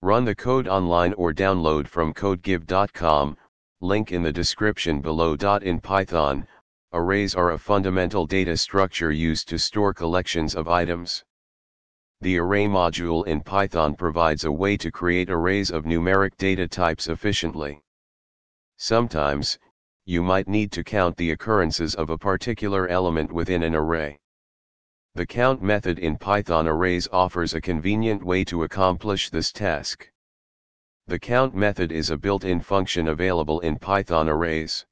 Run the code online or download from codegive.com, link in the description below. In Python, arrays are a fundamental data structure used to store collections of items. The array module in Python provides a way to create arrays of numeric data types efficiently. Sometimes, you might need to count the occurrences of a particular element within an array. The count method in Python arrays offers a convenient way to accomplish this task. The count method is a built-in function available in Python arrays.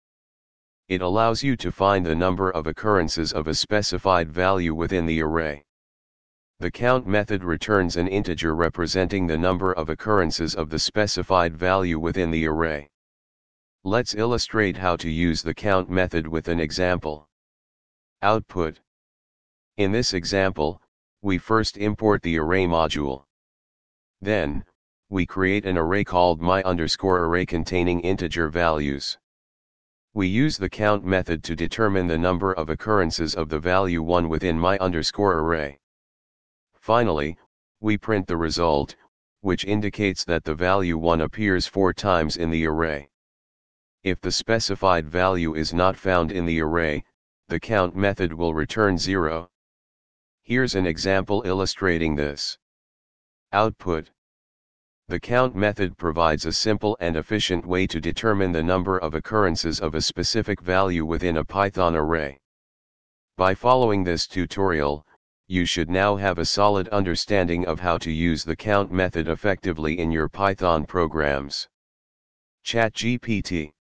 It allows you to find the number of occurrences of a specified value within the array. The count method returns an integer representing the number of occurrences of the specified value within the array. Let's illustrate how to use the count method with an example. Output in this example, we first import the array module. Then, we create an array called my underscore array containing integer values. We use the count method to determine the number of occurrences of the value 1 within my underscore array. Finally, we print the result, which indicates that the value 1 appears 4 times in the array. If the specified value is not found in the array, the count method will return 0. Here's an example illustrating this. Output. The count method provides a simple and efficient way to determine the number of occurrences of a specific value within a Python array. By following this tutorial, you should now have a solid understanding of how to use the count method effectively in your Python programs. ChatGPT